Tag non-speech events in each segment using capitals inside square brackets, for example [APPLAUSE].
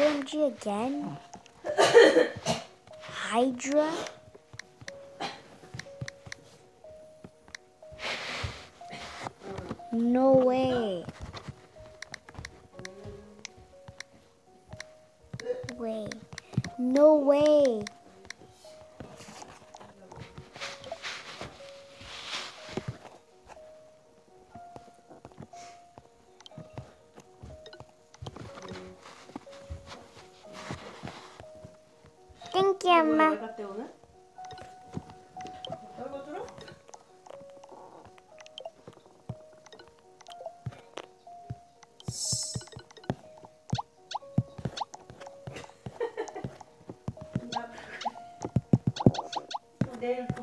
OMG, again? [COUGHS] Hydra?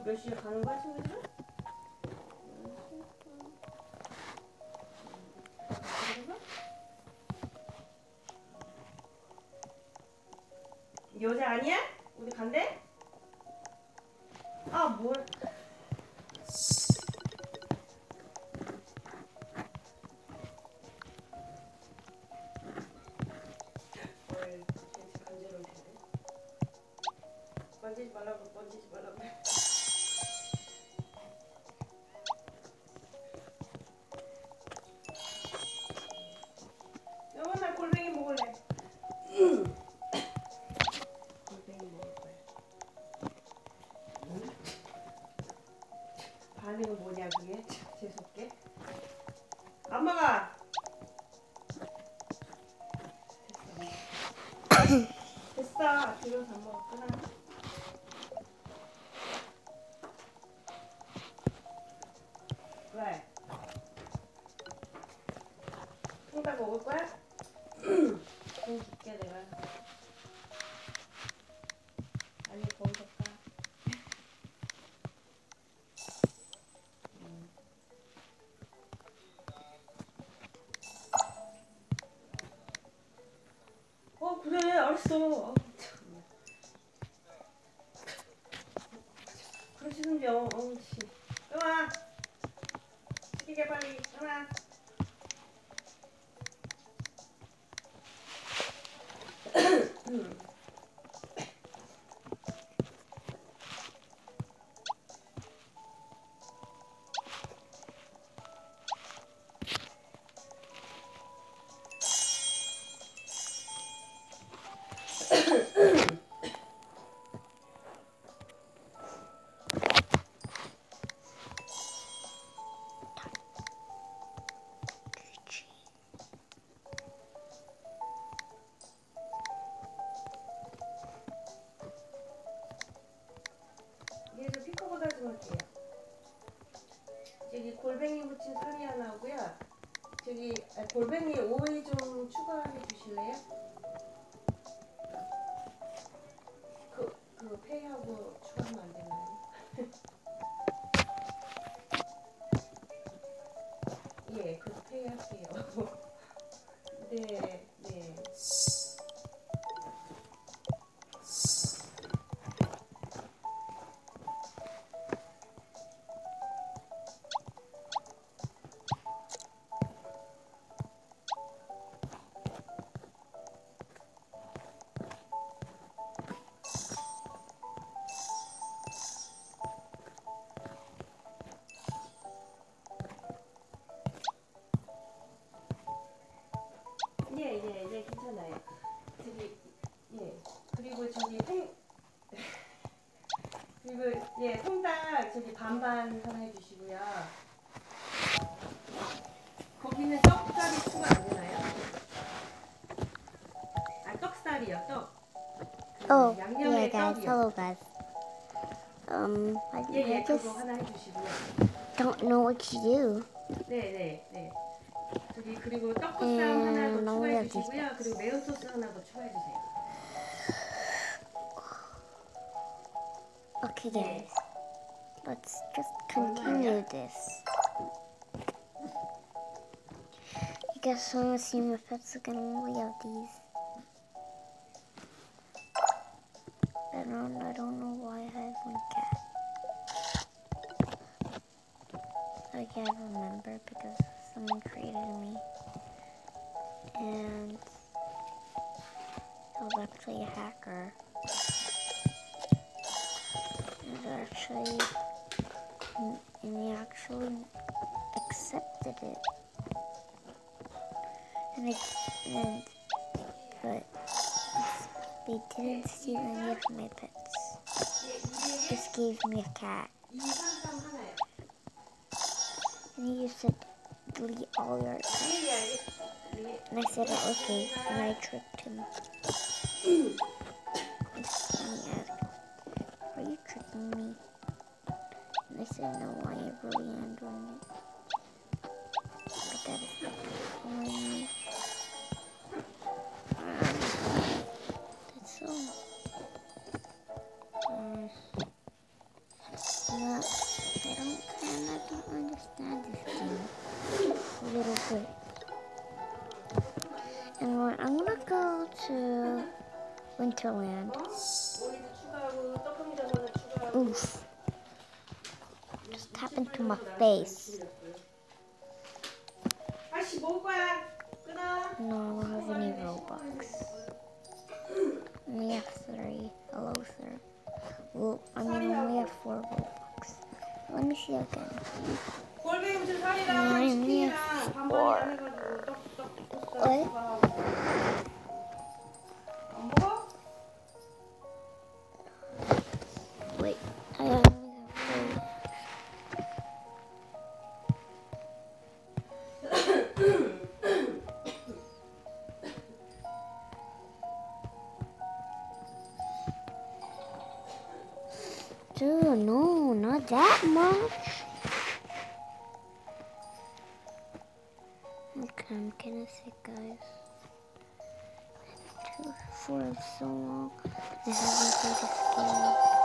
몇 시에 가는 거야 친구들? 먹을 거야? [CLEARS THROAT] 공 깊게 내가. 아니 공 줬다. 음. 어 그래 알았어. Oh, 그 어, yeah, guys. Hello, guys. Um, I, just don't know what to do. 네, 네, 네. 저기 그리고 하나 더 추가해 주시고요. 그리고 매운 소스 하나 더 추가해 주세요. Okay, guys. Let's just continue this. I guess I'm gonna see my pets again. We have these. Around. I don't know why I have one cat. I can't remember because someone created me. And I was actually a hacker. And actually, and he actually accepted it. And, I, and but they didn't steal any of my pets. Just gave me a cat. And he said, delete all your pets. And I said, oh, okay. And I tricked him. and he asked, are you tricking me? And I said, no, I really am doing it. But that is not understand this game a little bit. And I'm gonna go to Winterland. Oof. Just happened to my face. No, I don't have any Robux. Only have three. Hello, sir. Well, I mean, only have four Robux let me see again. Four. What? For so long. This isn't played this game.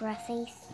Gracias.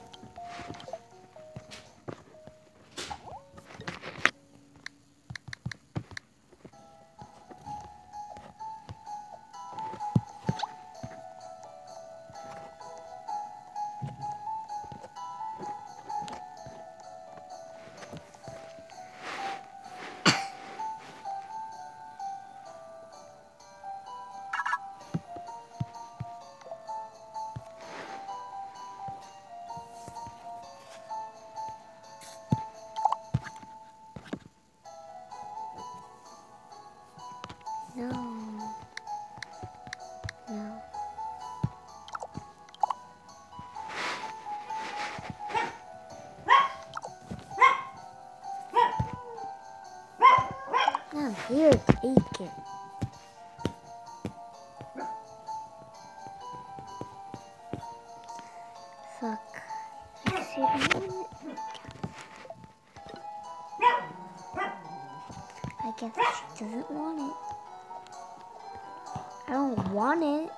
Want it.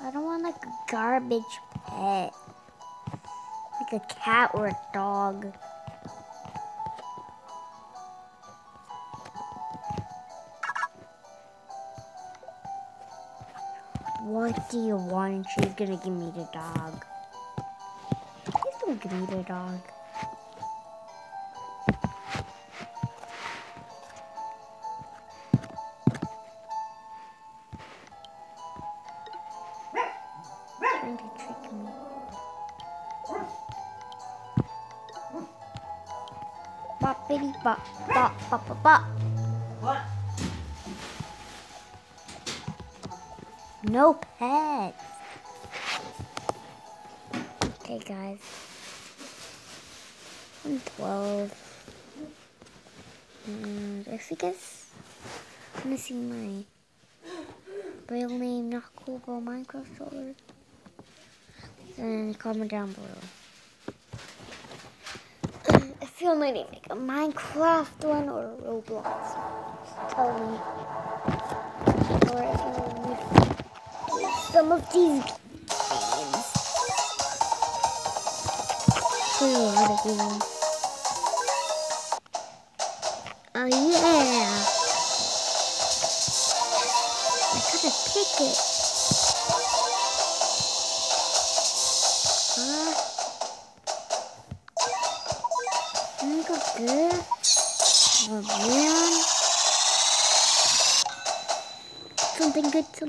I don't want like a garbage pet. Like a cat or a dog. What do you want? She's gonna give me the dog. Please don't give me the dog. ba, ba, ba, ba, ba. What? No pets. Okay, guys. I'm 12. And if you guys missing to see my real name, not cool bro Minecraft Troller, then comment down below feel me to make a Minecraft one or a Roblox. one. tell me. Or if you some of these games. Oh, a lot of games. Oh yeah! I gotta pick it.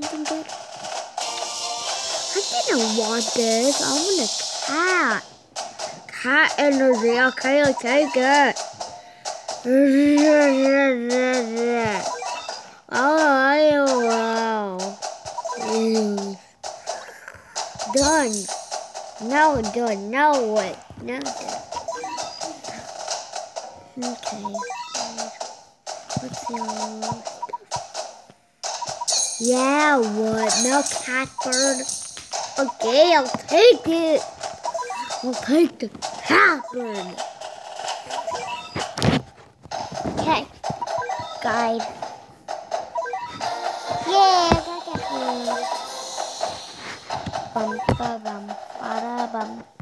something good? I didn't want this. I want a cat. Cat energy. Okay, I'll take it. Oh, wow. Mm. Done. Now done. Now what? Now done. Okay. Let's yours? Yeah, what? No catbird. Okay, I'll take it. I'll take the catbird. Okay, guide. Yeah, I got um, that. Bum, ba, bum, ba, da, bum.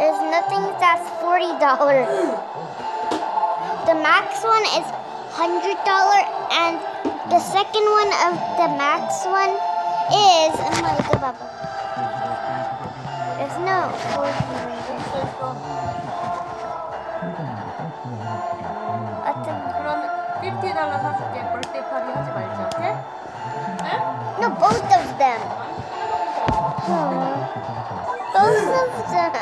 There's nothing that's forty dollars. The max one is hundred dollar, and the second one of the max one is. Oh my God, Baba. There's no forty. 어떤- 그러면 50달러 사줄게. 벌떼 파티 하지 말자, 오케이? No, both of them. Hmm. Both of them.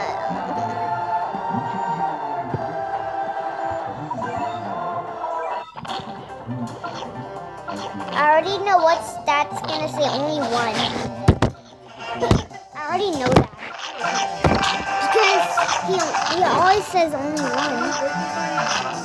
I already know what that's gonna say. Only one. I already know that because he he always says only one.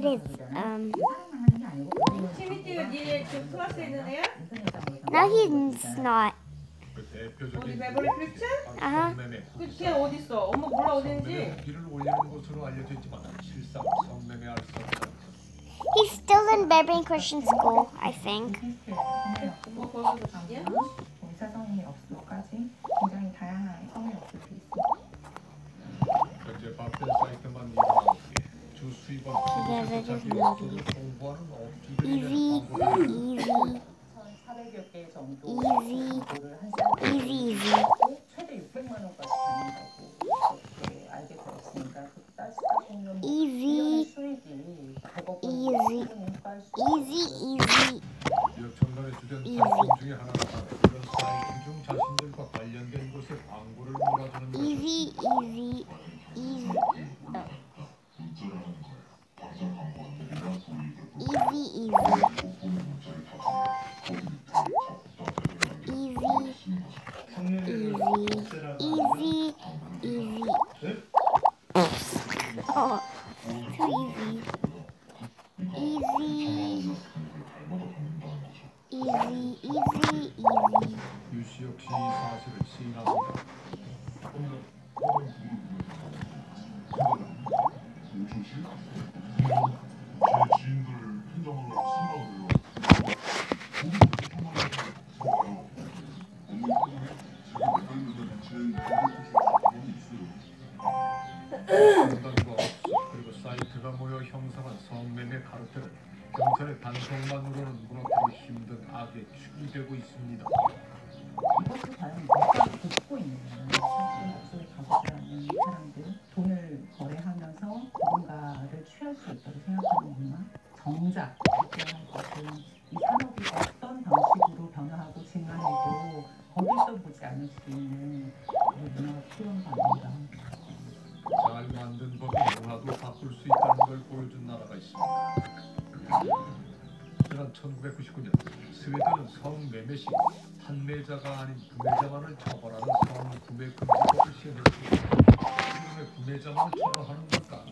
it is. Um, 티미티가 니네 지금 클래스에 있는 애야? no, he's not. 그 어디 대표적인 베버리 플리츠? 아하. 성매매 그걔 어딨어? 엄마 몰라 어딘지? 후기를 올리는 것으로 알려져 있지만 실상 성매매할 수 없다. He's still in Berbering Christian School, I think. 엄마 거기서 자기야? 의사성이 없을까지 굉장히 다양한 성이 없을 수 있습니다. 주 수입원 Yeah, that is 자기 공부하는 업주들이 Easy, 내는 광고를 easy, 1,400여 개 정도 Easy. 광고를 한 사람이 easy, easy. 최대 600만 원까지 받는다고 그렇게 알게 되었으니까 그 따지다 보면 Easy, 수익이 100억 Easy. easy, easy. 역청단의 주된 Easy. 상품 중에 하나가 바로 이런 사이트 중 자신들과 관련된 곳에 광고를 몰아주는 것입니다. Eva. 스웨덴은 성매매 시 판매자가 아닌 구매자만을 처벌하는 성구매 금지법을 시행했습니다. 구매자만을 처벌하는 걸까?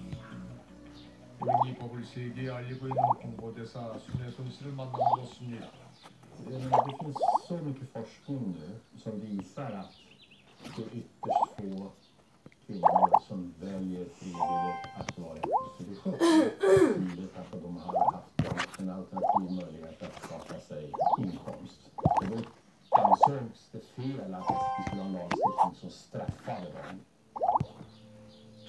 이 법을 세계에 알리고 있는 홍보대사 손혜손 씨를 만나보았습니다. Det finns så mycket forskning nu som visar att det är ytterst få kvinnor som väljer frivilligt att vara i prostitution. Givet att de har haft en alternativ möjlighet att skapa sig inkomst. Och då ansågs det fel att vi skulle ha en lagstiftning som straffade dem.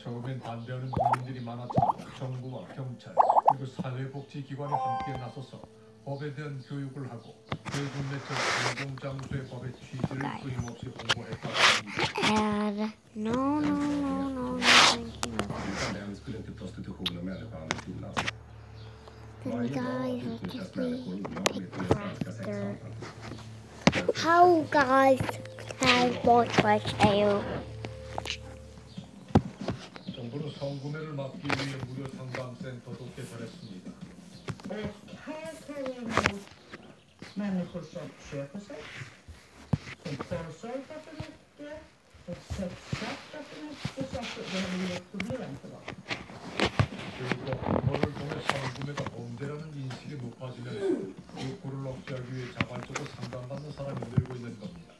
처음엔 반대하는 국민들이 많았지만 정부와 경찰 그리고 사회복지기관이 함께 나서서 법에 대한 교육을 하고 대중매체 공공장소의 법의 취지를 끊임없이 홍보했다고 합니다. Add. No, no, no, no, no. Thank you. Utan den skulle inte prostitution och människohandel finnas. Then Varje dag guys, let's utnyttjas just play människor olagligt i den svenska sexhandeln. How guys can watch my tail? 정부는 성구매를 막기 위해 무료 상담센터도 개설했습니다. Och här tar vi emot människor som köper sex, som förorsakar för mycket, som sexköpar för mycket, så att det har blivit ett problem för dem. 결국 그거를 통해 사회구매가 범죄라는 인식이 높아지면서 욕구를 억제하기 위해 자발적으로 상담받는 사람이 늘고 있는 겁니다.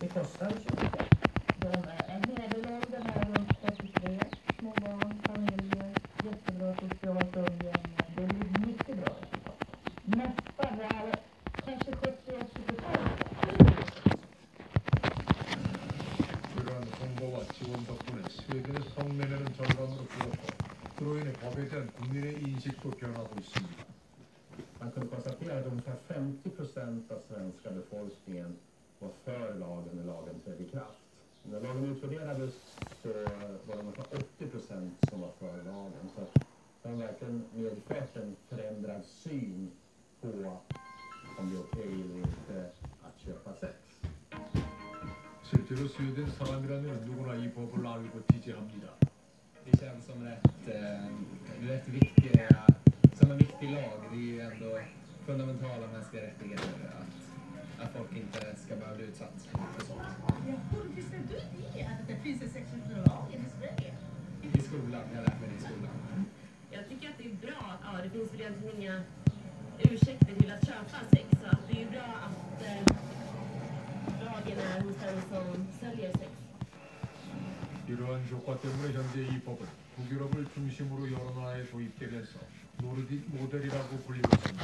Det kostar 25. så mycket. De är medelåldern är runt 43, små barn, familjer, jättebra socialt umgänge. Det är mycket bra resultat. Nästan, ja, kanske 70-80 procent. 그러한 홍보와 지원 덕분에 스웨덴의 성매매는 절반으로 줄었고 그로 인해 법에 대한 국민의 인식도 변하고 있습니다. Man kunde konstatera att ungefär 50 procent av svenska befolkningen var för lagen när lagen trädde i kraft. När lagen utvärderades så var det ungefär 80 procent som var för lagen. Så att det har verkligen medfört en förändrad syn på om det är okej eller inte att köpa sex. 실제로 스웨덴 사람이라면 누구나 이 법을 알고 지지합니다. Det känns som rätt, eh, rätt viktiga, som en viktig lag. Det är ju ändå fundamentala mänskliga rättigheter att, att folk inte ska behöva bli utsatt för sånt. Jaha, visste du det? Att det finns en sexuallag i Sverige? I skolan, jag har lärt mig det i skolan. Jag tycker att det är bra att ja, det finns väl egentligen inga ursäkter till att köpa sex. Så att det är ju bra att eh, lagen är hos den som säljer sex. 이러한 효과 때문에 현재 이 법은 북유럽을 중심으로 여러 나라에 도입되면서 노르딕 모델이라고 불리고 있습니다.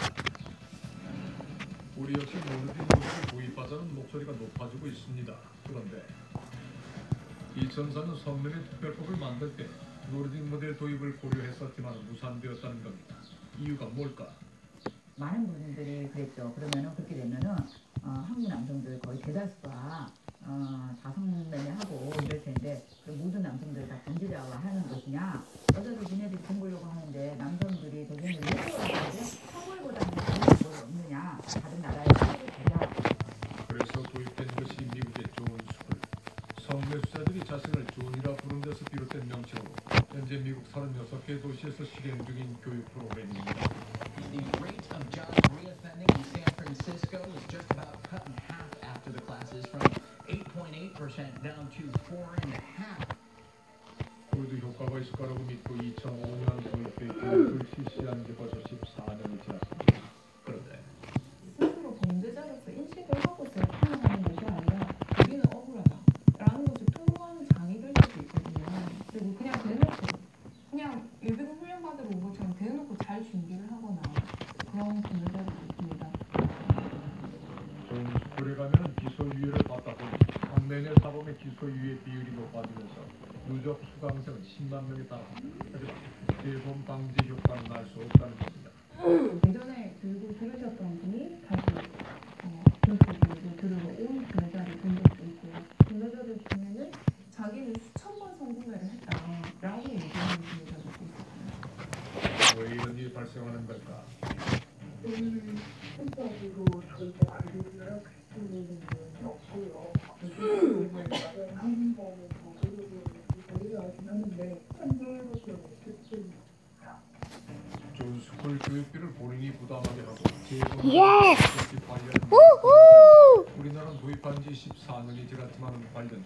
우리 역시 노르딕 모델을 도입하자는 목소리가 높아지고 있습니다. 그런데 2004년 성매매 특별법을 만들 때 노르딕 모델 도입을 고려했었지만 무산되었다는 겁니다. 이유가 뭘까? 많은 분들이 그랬죠. 그러면은 그렇게 되면은 어, 한국 남성들 거의 대다수가 어, 자성매매하고 이럴 텐데 그럼 모든 남성들 다 범죄자화하는 것이냐? 여자들 지네들이 돈 벌려고 하는데 남성들이 도전을 해서하는데 처벌보다는 뭘 없느냐? 다른 나라에 처벌을 대라. 그래서 도입된 것이 미국의 좋은 스쿨. 성매수자들이 자신을 존이라 부른 데서 비롯된 명칭으로 현재 미국 36개 도시에서 실행 중인 교육 프로그램입니다. The rate of just reoffending in San Francisco is just about cut in half after the classes from 8.8% down to 4.5%. 모두 효과가 있을 거라고 믿고 2005년 도입해 교육을 실시한 지 벌써 14년이 지났습니다.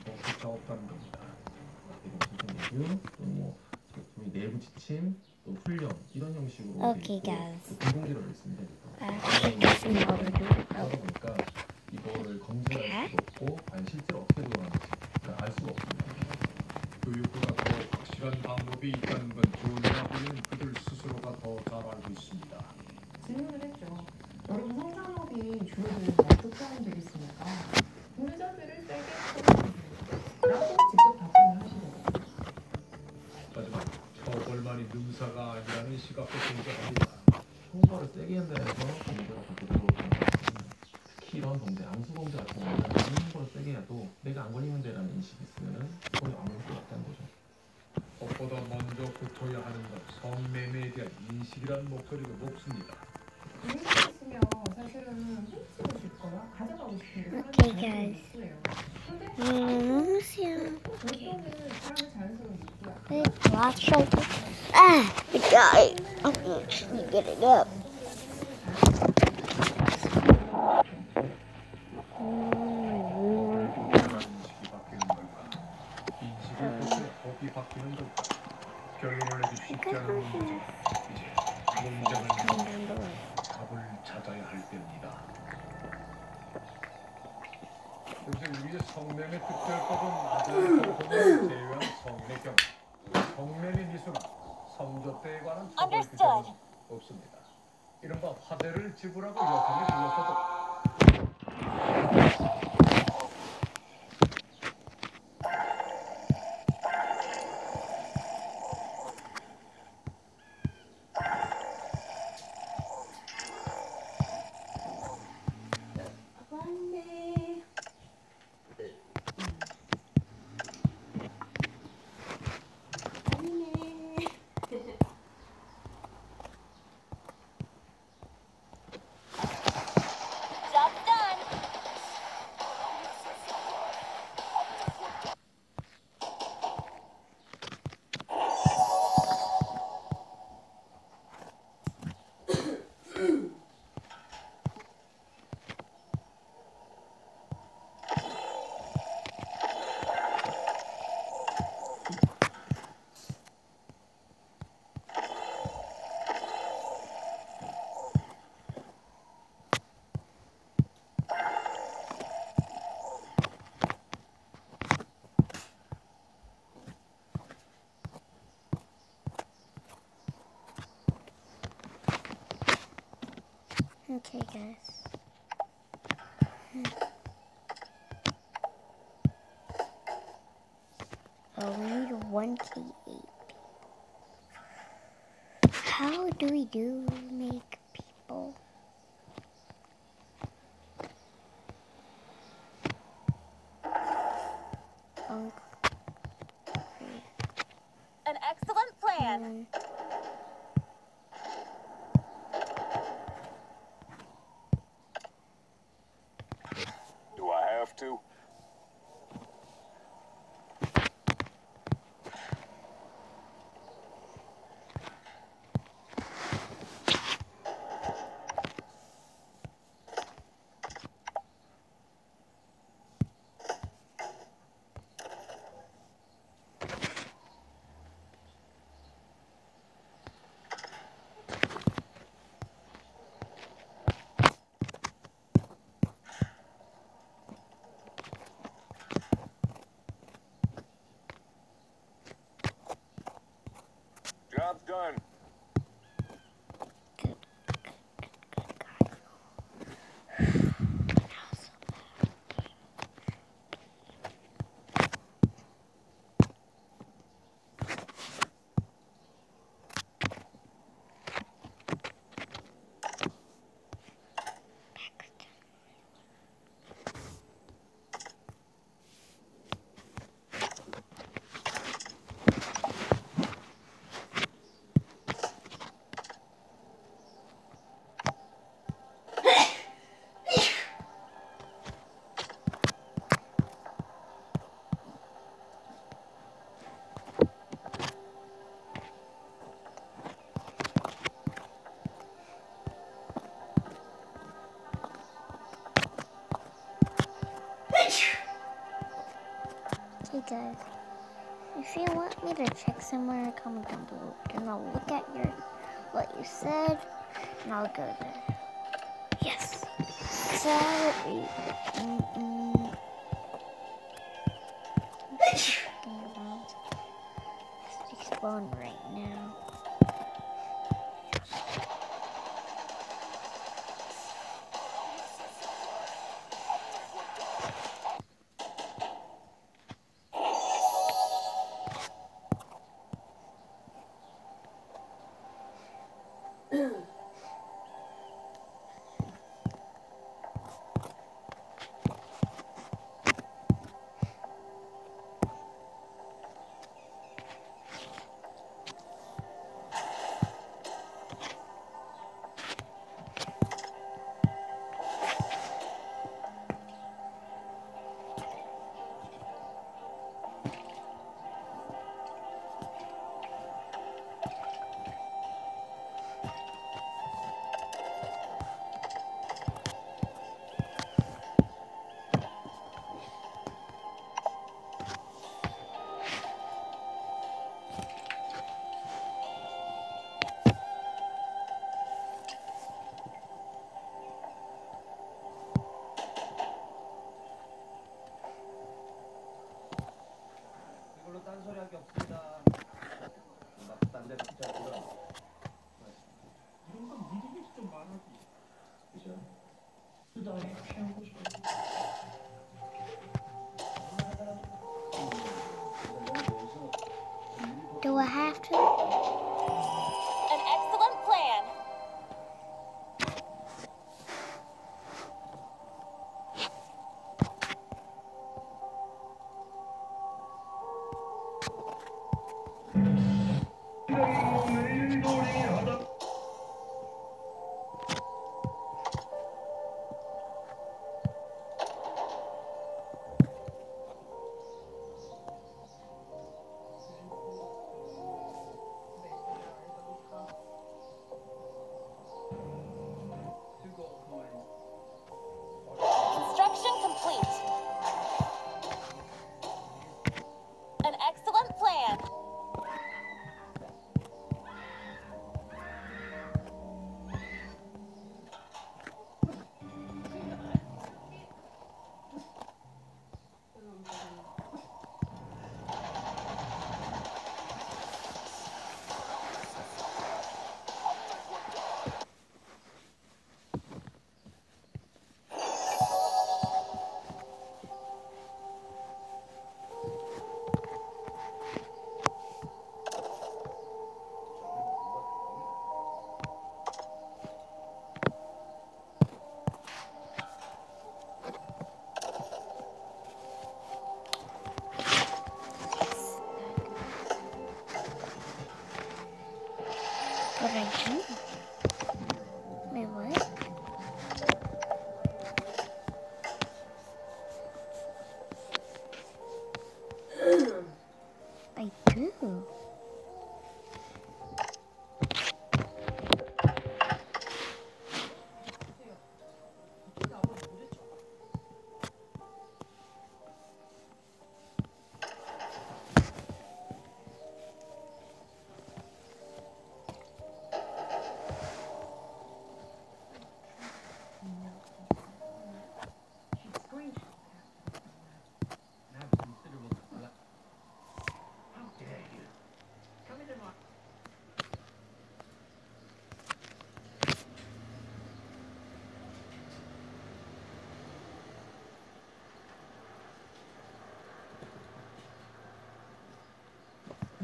정책 작업하는 겁니다. 리뷰, 또뭐 내부 지침, 또 훈련 이런 형식으로 공공기로 있습니다. I think. 바뀌는 거 결론을 내기 쉽게 하는 거죠. 이제 문장을 답을 찾아야 할 때입니다. 요새 우리의 성매매 특별법은 아자의 제외한 성인의 경 성매매 미수나 성접대에 관한 처벌 규정은 없습니다. 이른바 화대를 지불하고 여성을 불렀어도 Okay, guys. Hmm. Oh, we need one K eight. How do we do make people? Um, An excellent plan. um, Do I have to? Done. Hey guys, if you want me to check somewhere, comment down below, and I'll look at your what you said, and I'll go there. Yes. Sorry. Mm-mm. Thinking Do I have to?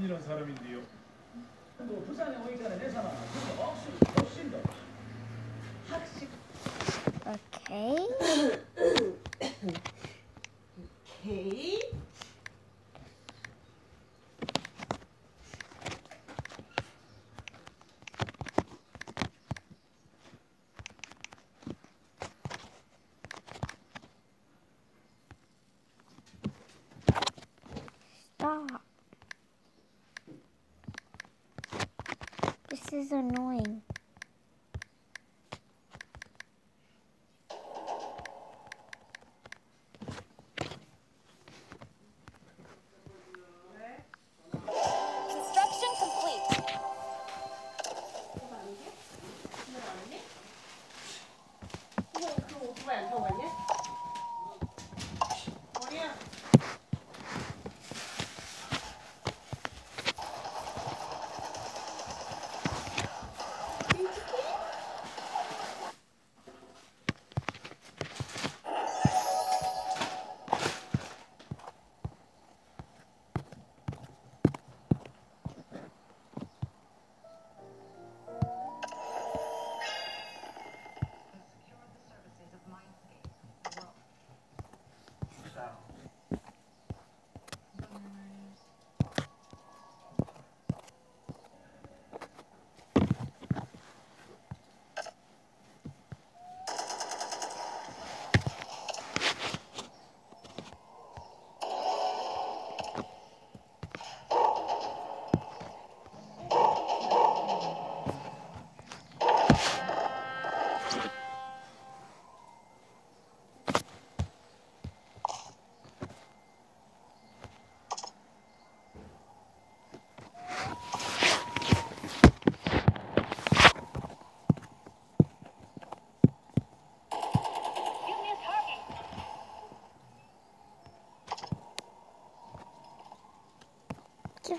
이런 사람인데요. 부산에 오니까 내 사람 억수로 훨씬 더 학식. 오케이.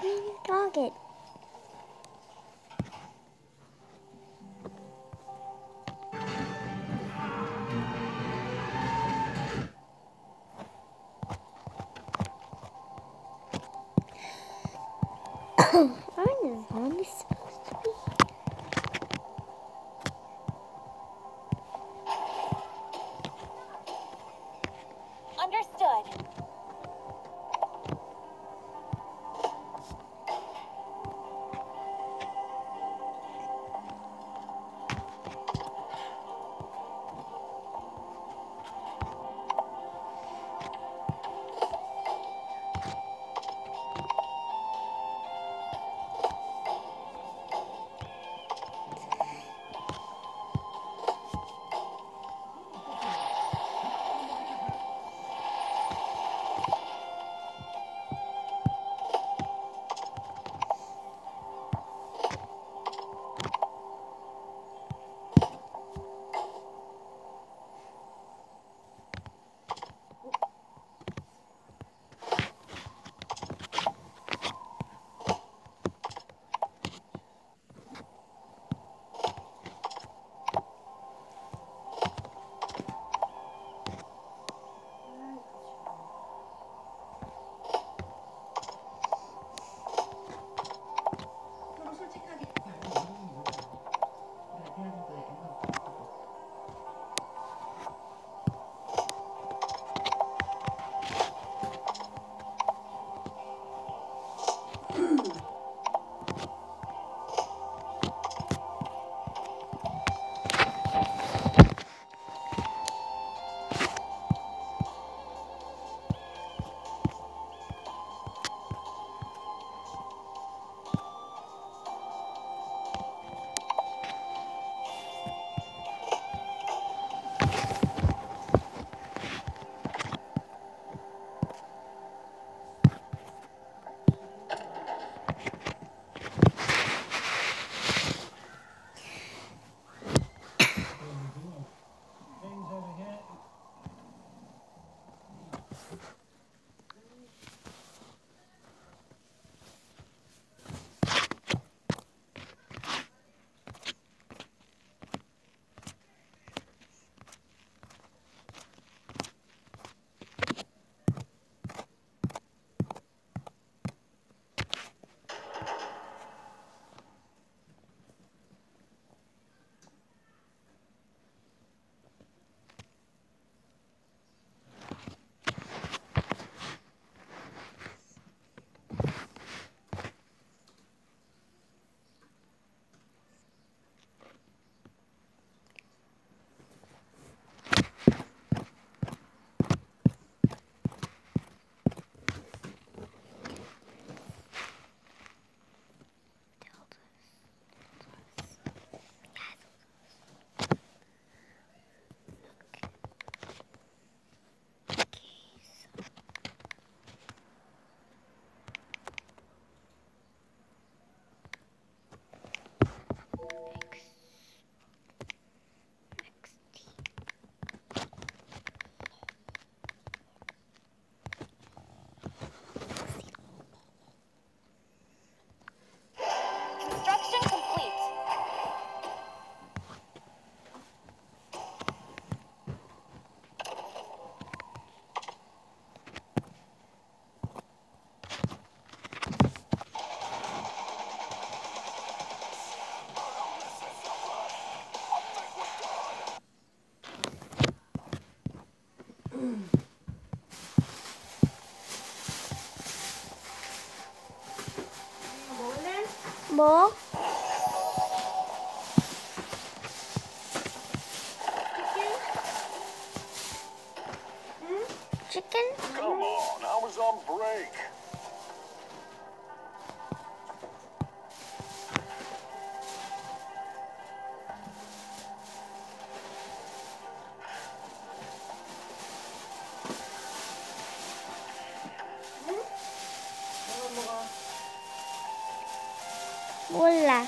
Me your target. 么？ 몰라.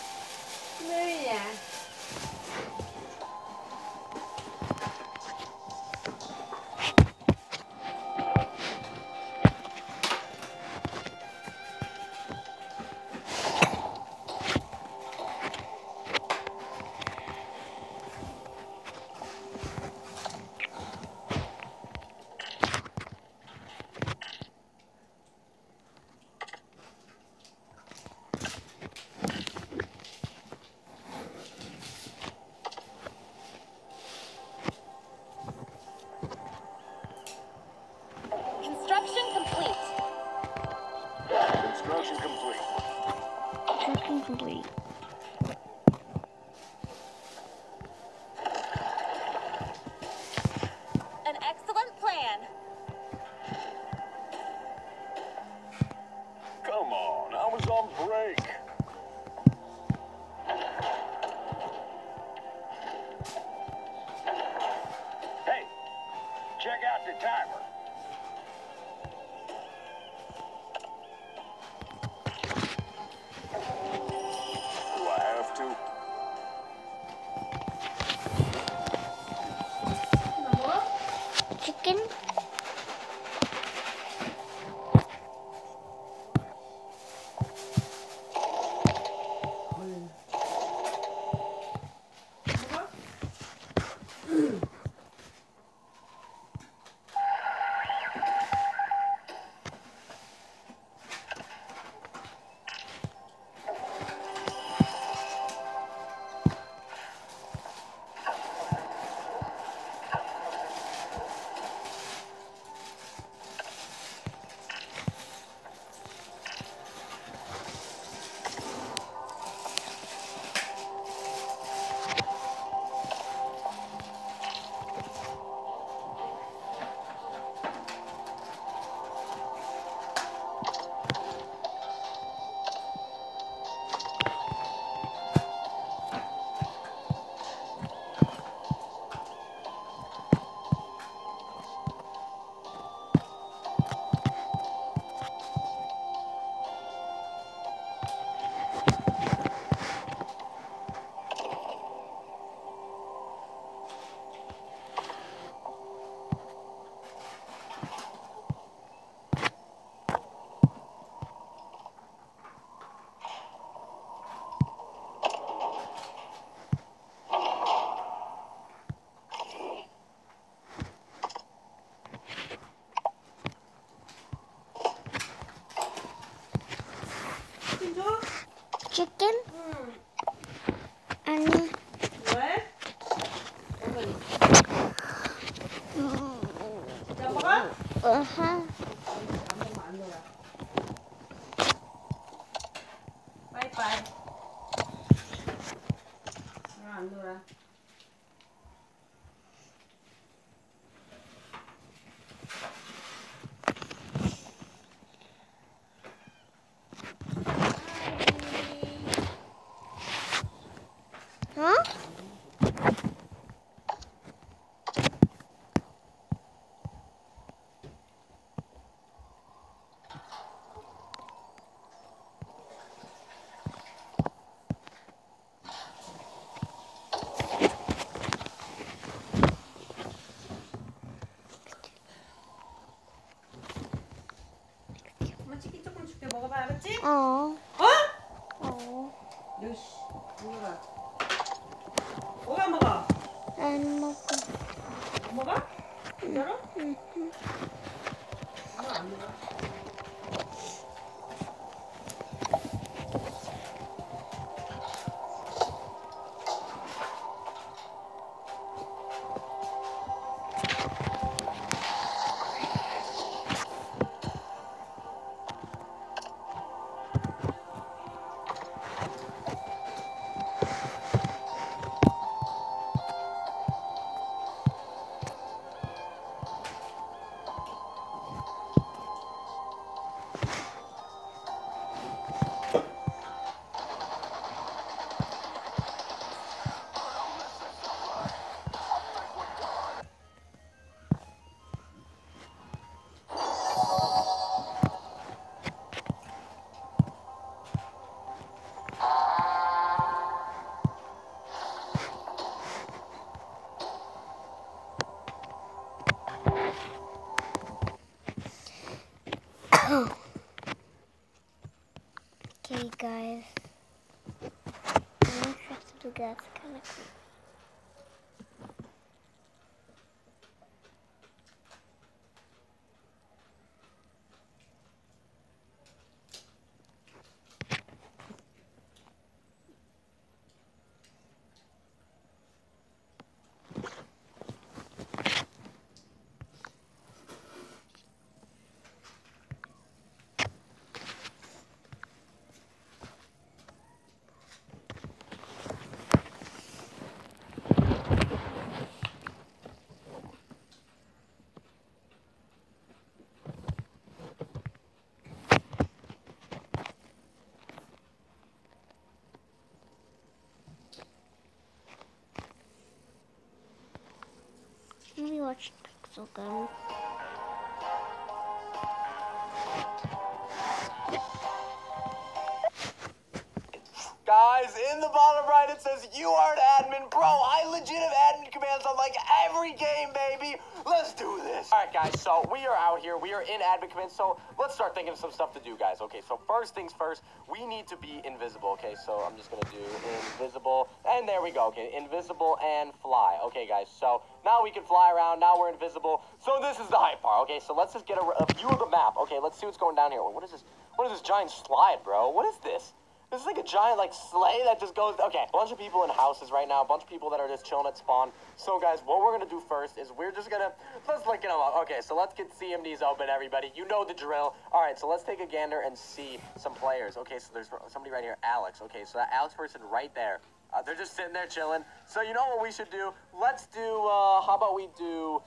알았지? 어. 어? 어. 요시, 먹어봐. 먹어, 안 먹어? 안 먹어. 안 먹어? 진짜로? 응. 엄 sure to do that. It's kind of creepy. Watch Pixel Gun. Guys, in the bottom right it says you are an admin. Bro, I legit have admin commands on like every game, baby. Let's do this. Alright guys, so we are out here, we are in admin command, so let's start thinking of some stuff to do guys. Okay, so first things first, we need to be invisible, okay, so I'm just gonna do invisible, and there we go, okay, invisible and fly. Okay guys, so now we can fly around, now we're invisible, so this is the hype part, okay, so let's just get a, a view of the map. Okay, let's see what's going down here. What is this, what is this giant slide, bro? What is this? This is like a giant like sleigh that just goes. Okay, a bunch of people in houses right now. A bunch of people that are just chilling at spawn. So guys, what we're gonna do first is we're just gonna let's look it up. Okay, so let's get CMDs open, everybody. You know the drill. All right, so let's take a gander and see some players. Okay, so there's somebody right here, Alex. Okay, so that Alex person right there. Uh, they're just sitting there chilling. So you know what we should do? Let's do. Uh, how about we do?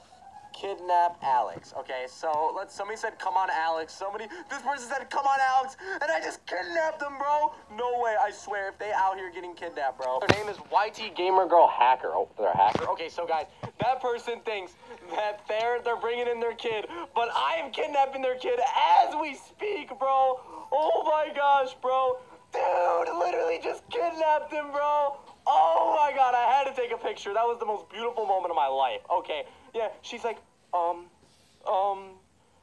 kidnap Alex. Okay, so let's. Somebody said, "Come on, Alex." Somebody, this person said, "Come on, Alex," and I just kidnapped them, bro. No way. I swear, if they out here getting kidnapped, bro. Their name is YT Gamer Girl Hacker. Oh, they're a hacker. Okay, so guys, that person thinks that they're they're bringing in their kid, but I am kidnapping their kid as we speak, bro. Oh my gosh, bro. Dude, literally just kidnapped him, bro. Oh my god, I had to take a picture. That was the most beautiful moment of my life. Okay, yeah, she's like, um, um,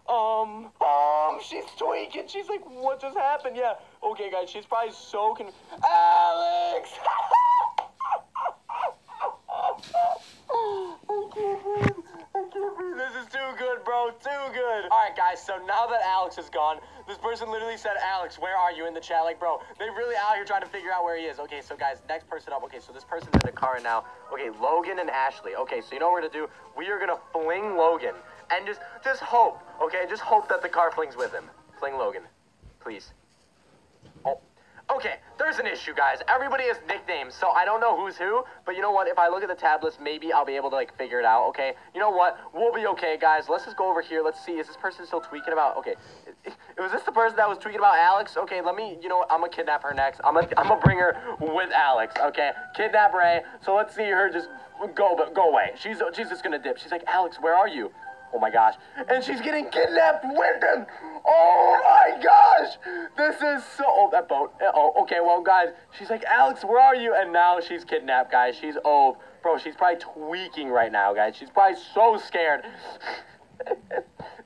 um, um, she's tweaking. She's like, what just happened? Yeah, okay, guys, she's probably so con- Alex! [LAUGHS] Is too good, bro. Too good. All right, guys. So now that Alex is gone, this person literally said, "Alex, where are you?" in the chat. Like, bro, they really out here trying to figure out where he is. Okay, so guys, next person up. Okay, so this person's in the car now. Okay, Logan and Ashley. Okay, so you know what we're gonna do? We are gonna fling Logan and just, just hope. Okay, just hope that the car flings with him. Fling Logan, please. Oh. Okay, there's an issue, guys. Everybody has nicknames, so I don't know who's who. But you know what? If I look at the tablets, maybe I'll be able to like figure it out. Okay. You know what? We'll be okay, guys. Let's just go over here. Let's see. Is this person still tweaking about? Okay. It [LAUGHS] was this the person that was tweaking about Alex? Okay. Let me. You know what? I'm gonna kidnap her next. I'm gonna. I'm gonna bring her with Alex. Okay. Kidnap Ray. So let's see her just go, but go away. She's she's just gonna dip. She's like, Alex, where are you? Oh my gosh. And she's getting kidnapped with him. Oh my gosh. This is so. Oh, that boat. Oh, okay. Well, guys, she's like, Alex, where are you? And now she's kidnapped, guys. She's oh, bro. She's probably tweaking right now, guys. She's probably so scared. [LAUGHS]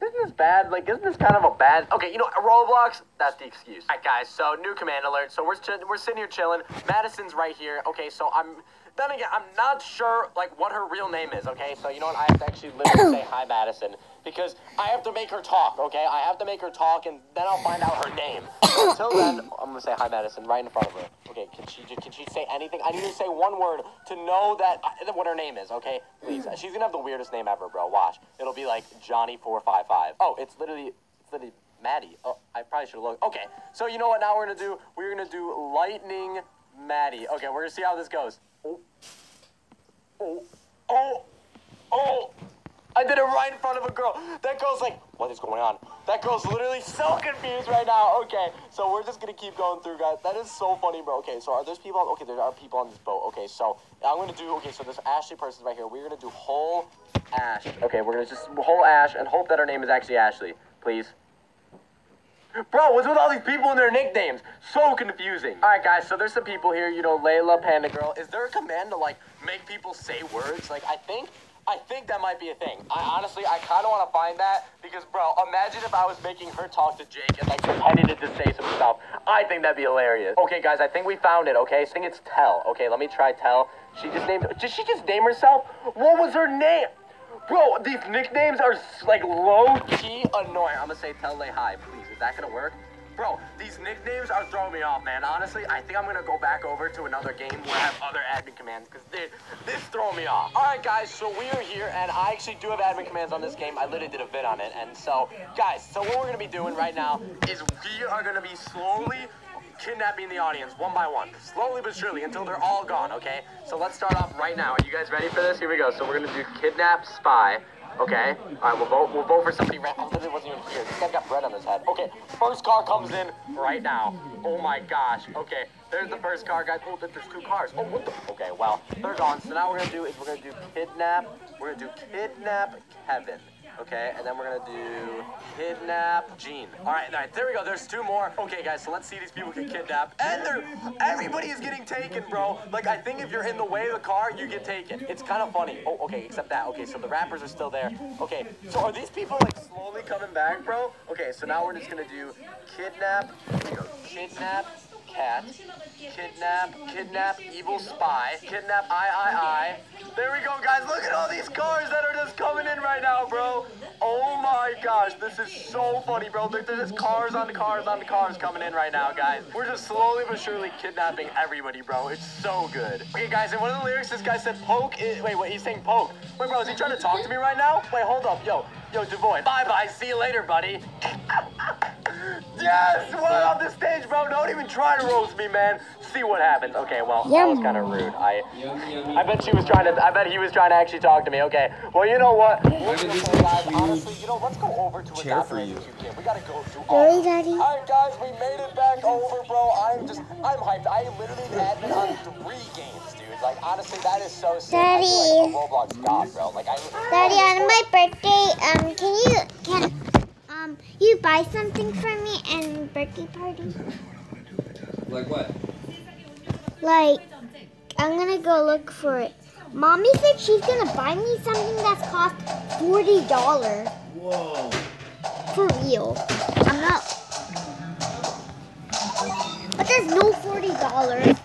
isn't this bad? Like, isn't this kind of a bad? Okay, you know, Roblox. That's the excuse. All right, guys. So new command alert. So we're we're sitting here chilling. Madison's right here. Okay, so I'm. Then again, I'm not sure like what her real name is. Okay, so you know what? I have to actually literally [COUGHS] say hi, Madison, because I have to make her talk. Okay, I have to make her talk, and then I'll find out her name. [COUGHS] Until then, I'm gonna say hi, Madison, right in front of her. Okay, can she can she say anything? I need to say one word to know that uh, what her name is. Okay, please. She's gonna have the weirdest name ever, bro. Watch. It'll be like Johnny four five five. Oh, it's literally it's literally Maddie. Oh, I probably should have looked. Okay, so you know what? Now we're gonna do we're gonna do lightning Maddie. Okay, we're gonna see how this goes. Oh, oh, oh. I did it right in front of a girl. That girl's like, what is going on? That girl's literally so confused right now. Okay, so we're just gonna keep going through, guys. That is so funny, bro. Okay, so are those people? Okay, there are people on this boat. Okay, so I'm gonna do. Okay, so this Ashley person's right here. We're gonna do whole Ash. Okay, we're gonna just whole Ash and hope that her name is actually Ashley, please. Bro, what's with all these people and their nicknames? So confusing. All right, guys, so there's some people here, you know, Layla, Panda Girl. Is there a command to, like, make people say words? Like, I think, I think that might be a thing. I honestly, I kind of want to find that because, bro, imagine if I was making her talk to Jake and, like, pretending to say some stuff. I think that'd be hilarious. Okay, guys, I think we found it, okay? I think it's Tell. Okay, let me try Tell. She just named, did she just name herself? What was her name? Bro, these nicknames are like low key annoying. I'm gonna say tell Lay hi, please. That gonna work? Bro, these nicknames are throwing me off, man. Honestly, I think I'm gonna go back over to another game where I have other admin commands because this is throwing me off. All right, guys, so we are here, and I actually do have admin commands on this game. I literally did a vid on it, and so, guys, so what we're gonna be doing right now is we are gonna be slowly kidnapping the audience one by one, slowly but surely until they're all gone, okay? So let's start off right now. Are you guys ready for this? Here we go. So we're gonna do kidnap spy. Okay. All right. We'll vote. We'll vote for somebody. I literally wasn't even here. This guy's got bread on his head. Okay. First car comes in right now. Oh my gosh. Okay. There's the first car, guys. Oh, there's two cars. Oh, what the? Okay. Well, they're gone. So now we're gonna do is we're gonna do kidnap. We're gonna do kidnap Kevin. Okay, and then we're gonna do kidnap Gene. All right, all right, there we go. There's two more. Okay, guys, so let's see these people get kidnapped, and they're everybody is getting taken, bro. Like I think if you're in the way of the car, you get taken. It's kind of funny. Oh, okay, except that. Okay, so the rappers are still there. Okay, so are these people like slowly coming back, bro? Okay, so now we're just gonna do kidnap. Kidnap cat. Kidnap, kidnap, evil spy, kidnap I, I, I. There we go, guys. Look at all these cars that are just coming in right now, bro. Oh my gosh, this is so funny, bro. There- There's just cars on the cars on the cars coming in right now, guys. We're just slowly but surely kidnapping everybody, bro. It's so good. Okay, guys, in one of the lyrics, this guy said poke. i- wait, wait, he's saying poke. Wait, bro, is he trying to talk to me right now? Wait, hold up. Yo, yo, Devoid. Bye bye. See you later, buddy. [LAUGHS] Yes! What up the stage, bro? Don't even try to roast me, man. See what happens. Okay, well, that was kind of rude. I I bet she was trying to I bet he was trying to actually talk to me. Okay. Well, you know what? We're gonna. Honestly, you know, let's go over to a chair for you. kid. We gotta go through Really, Daddy? Alright guys, we made it back over, bro. I'm just I'm hyped. I literally had been on [GASPS] three games, dude. Like honestly, that is so sick. I feel like a Roblox god, bro. Like I Daddy, on my birthday, um, can you can um you buy something for me and birthday party? Like what? Like, I'm gonna go look for it. Mommy said she's gonna buy me something that's cost forty dollars. Whoa. For real. I'm not. But there's no forty dollars.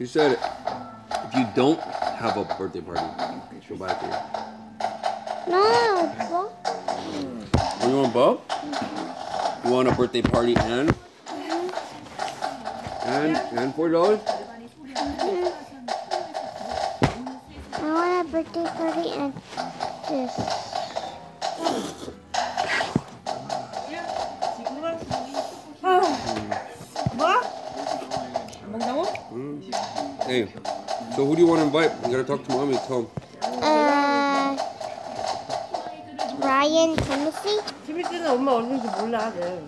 You said if you don't have a birthday party, she'll buy it for you. No. Well, Oh, you want both? You want a birthday party and and and forty dollars? I want a birthday party and this. 먹는다고? Hey, so who do you want to invite? You gotta talk to mommy. Tell 'em. Uh, Ryan Timothy. 티미씨는 엄마 얼굴인지 몰라, 쟤.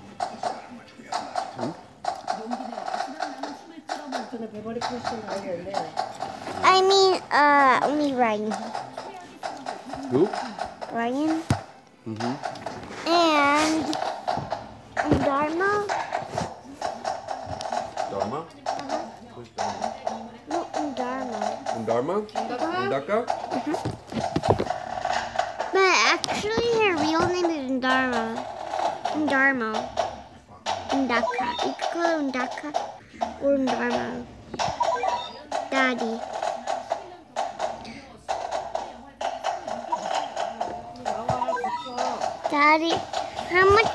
전에 베버리 크리스천 가야겠는데. I mean, uh, only Ryan. Who? Ryan Mm-hmm. and Dharma. Dharma. Dharma. Ndaka? Mm-hmm. But actually, her real name is Dharma. Dharma. Ndaka. You could call her Ndaka or Dharma. Daddy. Daddy, how much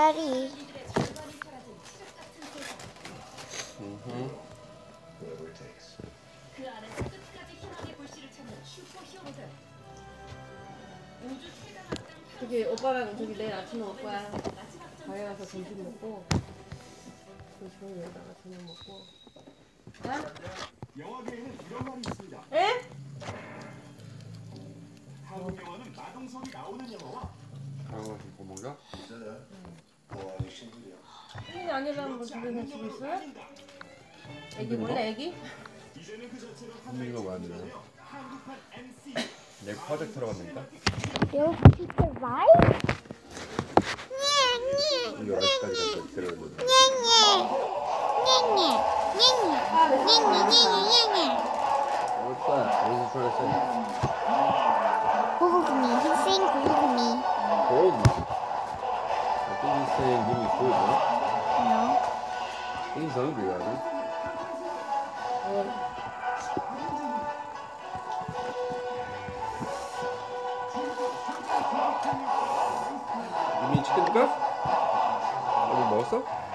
Mm-hmm. 저기 오빠랑 저기 내일 아침에 올 거야. 가게 가서 점심 먹고. 그 저기 여기다가 저녁 먹고. 영화계에는 이런 말이 있습니다. 에? 한국 영화는 마동석이 나오는 영화와 How 친구야. 혜민이 아니라는 걸 주변에 지고 있어요? 애기 몰래 뭐? 애기? 이거 왜 안 되네? 내 프로젝트로 왔는가? 요 진짜 마이? 이거 어디까지 갔다 들어오는데? 오빠, 어디서 들었어요? 고고구미, 흑색 고고구미. 고고구미? saying give me food, right? No. He's hungry, I think. You mean chicken tikka? Have you 먹었어?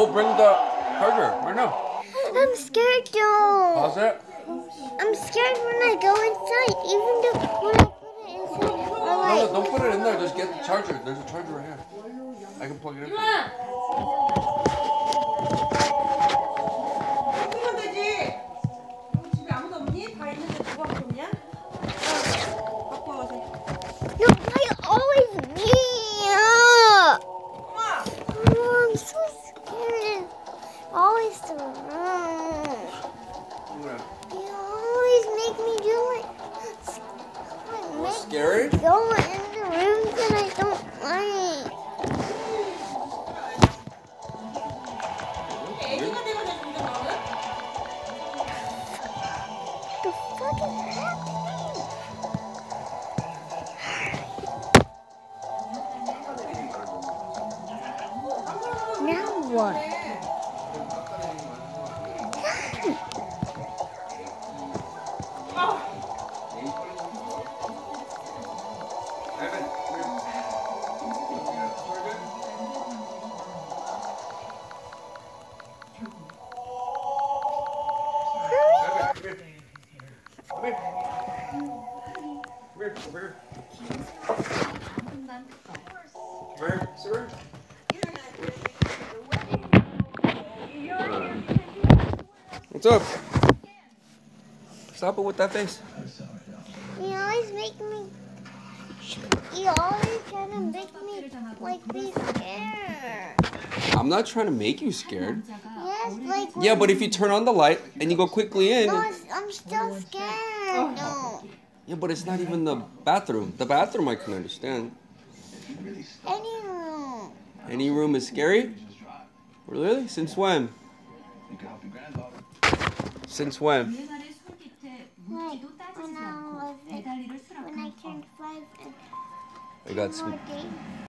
No, go bring the charger right now. I'm scared, though. Pause it. I'm scared when I go inside, even though when I put it inside, or No, like. no, don't put it in there. Just get the charger. There's a charger right here. I can plug it in. With that face. You always make me. You always to make me like be scared. I'm not trying to make you scared. Yes, like. Yeah, but if you turn on the light and you go quickly in. No, I'm still scared. No. Yeah, but it's not even the bathroom. The bathroom I can understand. Any room. Any room is scary? Really? Since when? Since when? I got day.